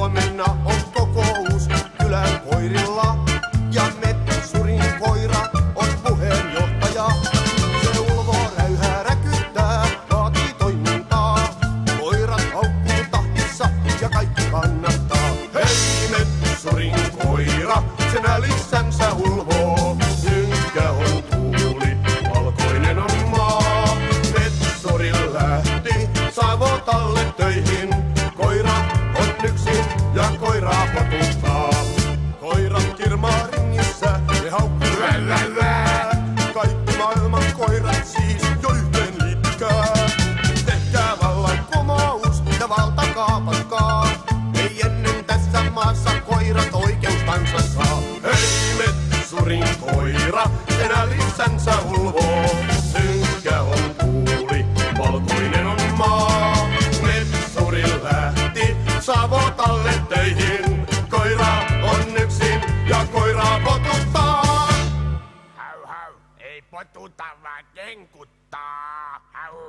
Huomenna on kokous kylän koirilla ja Meppi Surin koira on puheenjohtaja. Se ulvoo räyhää räkyttää, vaatii toimintaa. Koirat haukkuu tahtissa ja kaikki kannattaa. Hei Meppi Surin koira, sen älyt tuta va jengkuttaa. Au.